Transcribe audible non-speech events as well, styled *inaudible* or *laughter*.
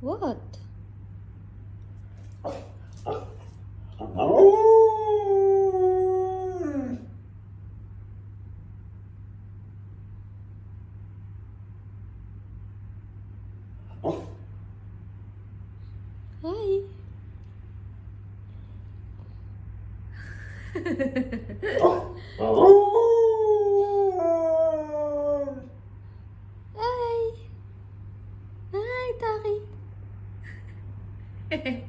What? Hi. *laughs* Hi. Hi, Taki. へえ。